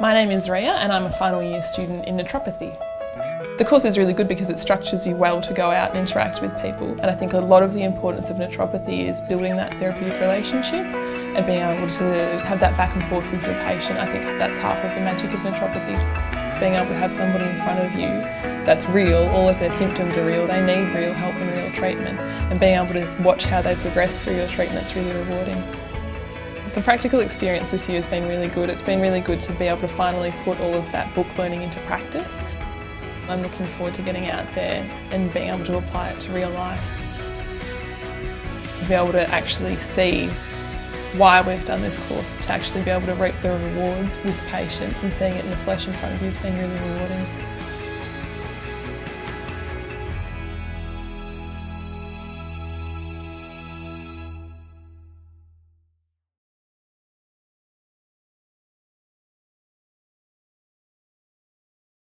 My name is Rhea and I'm a final year student in naturopathy. The course is really good because it structures you well to go out and interact with people and I think a lot of the importance of naturopathy is building that therapeutic relationship and being able to have that back and forth with your patient. I think that's half of the magic of naturopathy. Being able to have somebody in front of you that's real, all of their symptoms are real, they need real help and real treatment and being able to watch how they progress through your treatment is really rewarding. The practical experience this year has been really good. It's been really good to be able to finally put all of that book learning into practice. I'm looking forward to getting out there and being able to apply it to real life. To be able to actually see why we've done this course, to actually be able to reap the rewards with patients and seeing it in the flesh in front of you has been really rewarding.